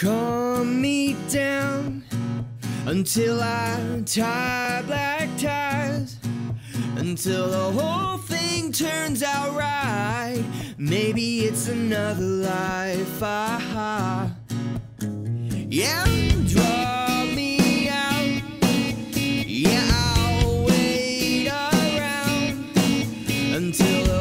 Calm me down until I tie black ties, until the whole thing turns out right. Maybe it's another life I. Yeah, draw me out. Yeah, I'll wait around until.